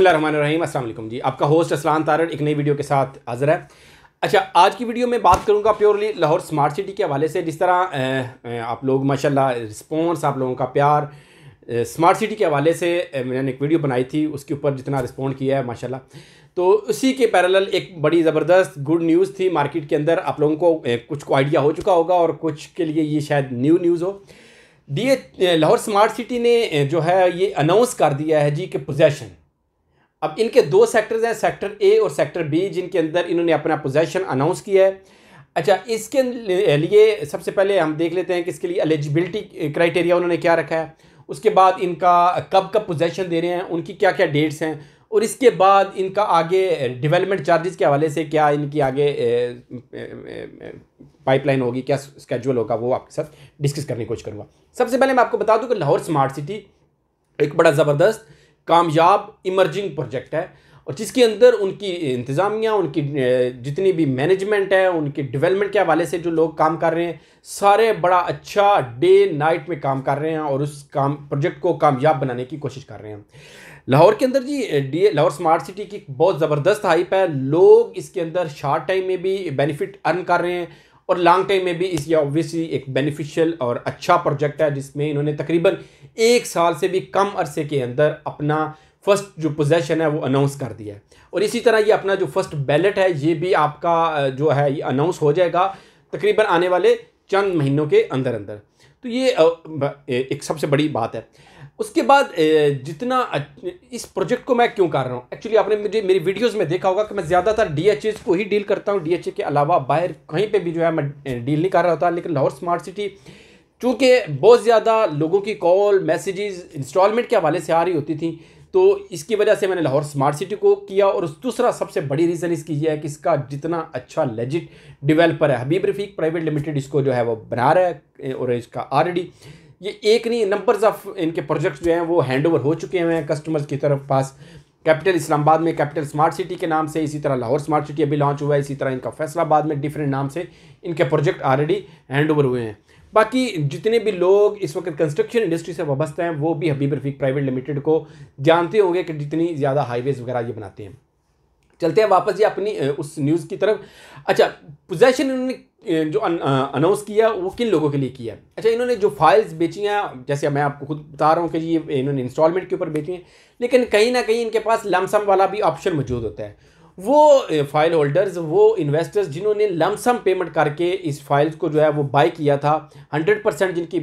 रहीम, अस्सलाम जी, आपका होस्ट असलान तारड़ एक नई वीडियो के साथ हाजिर है। अच्छा आज की वीडियो में बात करूँगा प्योरली लाहौर स्मार्ट सिटी के हवाले से, जिस तरह आप लोग, माशाल्लाह रिस्पॉन्स आप लोगों का प्यार स्मार्ट सिटी के हवाले से मैंने एक वीडियो बनाई थी, उसके ऊपर जितना रिस्पॉन्ड किया है, माशाल्लाह। तो उसी के पैरेलल एक बड़ी ज़बरदस्त गुड न्यूज़ थी मार्केट के अंदर। आप लोगों को कुछ को आइडिया हो चुका होगा और कुछ के लिए ये शायद न्यू न्यूज़ हो। डी लाहौर स्मार्ट सिटी ने जो है, ये अनाउंस कर दिया है जी कि पोजेशन अब इनके दो सेक्टर्स हैं सेक्टर ए और सेक्टर बी जिनके अंदर इन्होंने अपना पोजेशन अनाउंस किया है। अच्छा इसके लिए सबसे पहले हम देख लेते हैं कि इसके लिए एलिजिबिलिटी क्राइटेरिया उन्होंने क्या रखा है। उसके बाद इनका कब कब पोजेशन दे रहे हैं, उनकी क्या क्या डेट्स हैं, और इसके बाद इनका आगे डेवलपमेंट चार्जेस के हवाले से क्या इनकी आगे पाइपलाइन होगी, क्या स्केजुअल होगा, वो आपके साथ डिस्कस करने की कोशिश करूँगा। सबसे पहले मैं आपको बता दूँ कि लाहौर स्मार्ट सिटी एक बड़ा ज़बरदस्त कामयाब इमर्जिंग प्रोजेक्ट है और जिसके अंदर उनकी इंतज़ामिया, उनकी जितनी भी मैनेजमेंट है, उनकी डेवलपमेंट के हवाले से जो लोग काम कर रहे हैं, सारे बड़ा अच्छा डे नाइट में काम कर रहे हैं और उस काम प्रोजेक्ट को कामयाब बनाने की कोशिश कर रहे हैं। लाहौर के अंदर जी डी लाहौर स्मार्ट सिटी की बहुत ज़बरदस्त हाइप है। लोग इसके अंदर शार्ट टाइम में भी बेनिफिट अर्न कर रहे हैं। और लॉन्ग टाइम में भी इस ये ऑब्वियसली एक बेनिफिशियल और अच्छा प्रोजेक्ट है, जिसमें इन्होंने तकरीबन एक साल से भी कम अरसे के अंदर अपना फ़र्स्ट जो पोजेशन है, वो अनाउंस कर दिया है। और इसी तरह ये अपना जो फ़र्स्ट बैलेट है, ये भी आपका जो है, ये अनाउंस हो जाएगा तकरीबन आने वाले चंद महीनों के अंदर अंदर तो ये एक सबसे बड़ी बात है। उसके बाद जितना इस प्रोजेक्ट को मैं क्यों कर रहा हूँ? एक्चुअली आपने मुझे, मेरी वीडियोस में देखा होगा कि मैं ज़्यादातर डी को ही डील करता हूँ। डी के अलावा बाहर कहीं पे भी जो है मैं डील नहीं कर रहा होता, लेकिन लाहौर स्मार्ट सिटी चूँकि बहुत ज़्यादा लोगों की कॉल मैसेजेस इंस्टॉलमेंट के हवाले से आ रही होती थी तो इसकी वजह से मैंने लाहौर स्मार्ट सिटी को किया और दूसरा सबसे बड़ी रीज़न इसकी यह है कि इसका जितना अच्छा लेजिट डेवलपर है हबीब रफ़ीक प्राइवेट लिमिटेड इसको जो है वो बना रहा है और इसका ऑलरेडी ये एक नहीं नंबर्स ऑफ़ इनके प्रोजेक्ट्स जो हैं, वो हैंड ओवर हो चुके हैं कस्टमर्स की तरफ़ पास। कैपिटल इस्लामाबाद में कैपिटल स्मार्ट सिटी के नाम से इसी तरह लाहौर स्मार्ट सिटी अभी लॉन्च हुआ है, इसी तरह इनका फैसलाबाद में डिफरेंट नाम से इनके प्रोजेक्ट ऑलरेडी हैंड ओवर हुए हैं। बाकी जितने भी लोग इस वक्त कंस्ट्रक्शन इंडस्ट्री से वाबस्ता हैं, वो भी हबीब रफीक प्राइवेट लिमिटेड को जानते होंगे कि जितनी ज़्यादा हाईवेज़ वगैरह ये बनाते हैं। चलते हैं वापस जी अपनी उस न्यूज़ की तरफ़। अच्छा पोजेशन इन्होंने जो अनाउंस किया, वो किन लोगों के लिए किया? अच्छा इन्होंने जो फाइल्स बेची हैं, जैसे मैं आपको खुद बता रहा हूँ कि ये इन्होंने इंस्टॉलमेंट के ऊपर बेची हैं, लेकिन कहीं ना कहीं इनके पास लमसम वाला भी ऑप्शन मौजूद होता है। वो फ़ाइल होल्डर्स वो इन्वेस्टर्स जिन्होंने लमसम पेमेंट करके इस फाइल्स को जो है वो बाई किया था हंड्रेड परसेंट जिनकी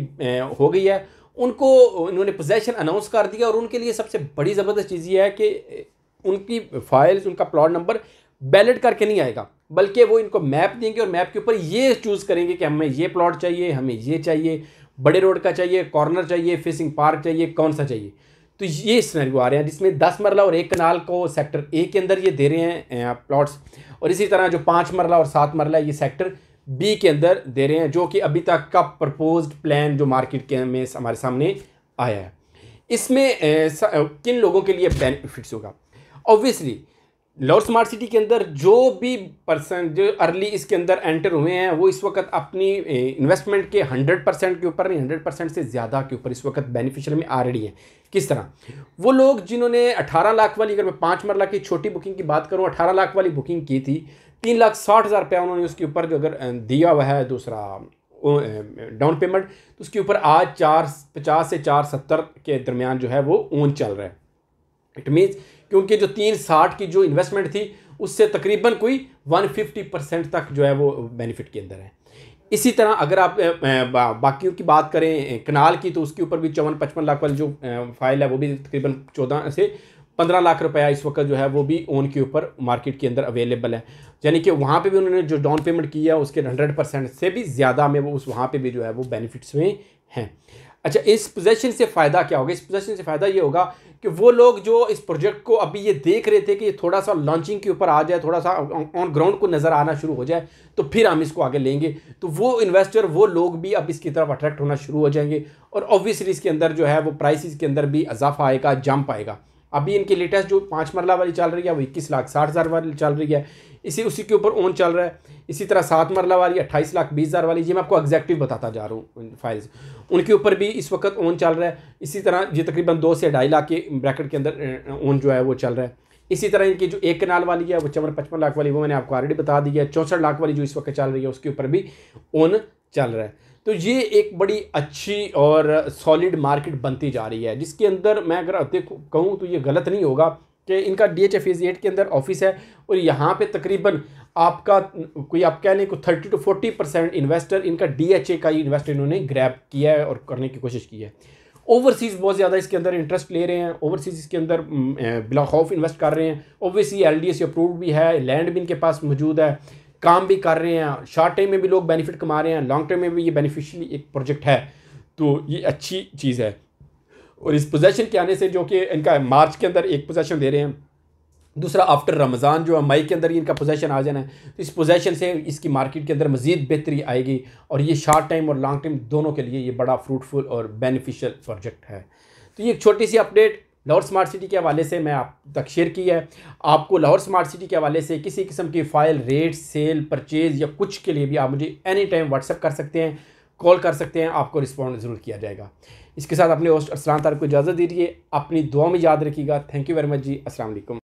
हो गई है, उनको, इन्होंने पोजेशन अनाउंस कर दिया, और उनके लिए सबसे बड़ी ज़बरदस्त चीज़ ये है कि उनकी फाइल्स उनका प्लॉट नंबर बैलेट करके नहीं आएगा। बल्कि वो इनको मैप देंगे और मैप के ऊपर ये चूज़ करेंगे कि हमें ये प्लॉट चाहिए, हमें ये चाहिए, बड़े रोड का चाहिए कॉर्नर चाहिए फिशिंग पार्क चाहिए, कौन सा चाहिए। तो ये सिनेरियो आ रहे हैं, जिसमें दस मरला और एक कनाल को सेक्टर ए के अंदर ये दे रहे हैं प्लॉट्स और इसी तरह जो पाँच मरला और सात मरला ये सेक्टर बी के अंदर दे रहे हैं, जो कि अभी तक का प्रपोज्ड प्लान जो मार्केट के में हमारे सामने आया है। इसमें किन लोगों के लिए बेनिफिट्स होगा? ऑब्वियसली लॉर्ड स्मार्ट सिटी के अंदर जो भी पर्सन जो अर्ली इसके अंदर एंटर हुए हैं, वो इस वक्त अपनी इन्वेस्टमेंट के हंड्रेड परसेंट के ऊपर नहीं हंड्रेड परसेंट से ज़्यादा के ऊपर इस वक्त बेनिफिशियल में ऑलरेडी हैं। किस तरह? वो लोग जिन्होंने अठारह लाख वाली, अगर मैं पाँच मरला की छोटी बुकिंग की बात करूँ, अठारह लाख वाली बुकिंग की थी, तीन लाख साठ हज़ार रुपया उन्होंने उसके ऊपर जो अगर दिया हुआ है दूसरा डाउन पेमेंट तो उसके ऊपर आज चार, पचास से चार सत्तर के दरमियान जो है वो ऊन चल रहा है। इट मीन्स क्योंकि जो तीन साठ की जो इन्वेस्टमेंट थी, उससे तकरीबन कोई वन फिफ्टी परसेंट तक जो है वो बेनिफिट के अंदर है। इसी तरह अगर आप बाकियों की बात करें कनाल की तो उसके ऊपर भी चौवन पचपन लाख वाली जो फ़ाइल है, वो भी तकरीबन चौदह से पंद्रह लाख रुपया इस वक्त जो है, वो भी ओन के ऊपर मार्केट के अंदर अवेलेबल है। यानी कि वहाँ पे भी उन्होंने जो डाउन पेमेंट किया उसके हंड्रेड परसेंट से भी ज़्यादा में वो उस, वहाँ पे भी जो है वो बेनिफिट्स में हैं। अच्छा इस पोजेशन से फ़ायदा क्या होगा? इस पोजेशन से फ़ायदा ये होगा कि वो लोग जो इस प्रोजेक्ट को अभी ये देख रहे थे कि ये थोड़ा सा लॉन्चिंग के ऊपर आ जाए थोड़ा सा ऑन ग्राउंड को नज़र आना शुरू हो जाए तो फिर हम इसको आगे लेंगे। तो वो इन्वेस्टर वो लोग भी अब इसकी तरफ़ अट्रैक्ट होना शुरू हो जाएँगे और ऑब्वियसली इसके अंदर जो है वो प्राइसिस के अंदर भी इजाफा आएगा जंप आएगा। अभी इनकी लेटेस्ट जो पाँच मरला वाली चल रही है, वो इक्कीस लाख साठ हज़ार वाली चल रही है। इसी, उसी के ऊपर ओन चल रहा है। इसी तरह सात मरला वाली, अट्ठाईस लाख बीस हज़ार वाली, ये मैं आपको एग्जैक्टिव बताता जा रहा हूँ फाइल्स उनके ऊपर भी इस वक्त ओन चल रहा है। इसी तरह ये तकरीबन दो से ढाई लाख के ब्रैकेट के अंदर ओन जो है वो चल रहा है। इसी तरह इनकी जो एक कनाल वाली है, वो चवन, पचपन लाख वाली, वो मैंने आपको ऑलरेडी बता दी है। चौंसठ लाख वाली जो इस वक्त चल रही है, उसके ऊपर भी ओन चल रहा है। तो ये एक बड़ी अच्छी और सॉलिड मार्केट बनती जा रही है, जिसके अंदर मैं अगर देखूँ कहूँ तो ये गलत नहीं होगा कि इनका डी एच एफ़ एट के अंदर ऑफ़िस है और यहाँ पे तकरीबन आपका, कोई आप कह लें को thirty two forty percent investor इनका डी एच ए का ही इन्वेस्टर इन्होंने ग्रैप किया है और करने की कोशिश की है। ओवरसीज़ बहुत ज़्यादा इसके अंदर इंटरेस्ट ले रहे हैं। ओवरसीज़ इसके अंदर बिला खौफ इन्वेस्ट कर रहे हैं। Obviously L D S approve भी है। लैंड भी इनके पास मौजूद है। काम भी कर रहे हैं शॉर्ट टाइम में भी लोग बेनिफिट कमा रहे हैं लॉन्ग टर्म में भी ये बेनिफिशियली एक प्रोजेक्ट है। तो ये अच्छी चीज़ है। और इस पोजेशन के आने से जो कि इनका मार्च के अंदर एक पोजेशन दे रहे हैं, दूसरा आफ्टर रमज़ान जो है, मई के अंदर ही इनका पोजेशन आ जाना है। तो इस पोजेशन से इसकी मार्केट के अंदर मज़ीद बेहतरी आएगी और ये शॉर्ट टाइम और लॉन्ग टाइम दोनों के लिए ये बड़ा फ्रूटफुल और बेनिफिशियल प्रोजेक्ट है। तो ये एक छोटी सी अपडेट लाहौर स्मार्ट सिटी के हवाले से मैं आप तक शेयर की है। आपको लाहौर स्मार्ट सिटी के हवाले से किसी किस्म की फ़ाइल, रेट, सेल, परचेज़ या कुछ के लिए भी आप मुझे एनी टाइम व्हाट्सअप कर सकते हैं, कॉल कर सकते हैं, आपको रिस्पॉन्ड ज़रूर किया जाएगा। इसके साथ अपने होस्ट असलान तार को इजाज़त दीजिए, अपनी दुआ में याद रखिएगा। थैंक यू वेरी मच जी। असल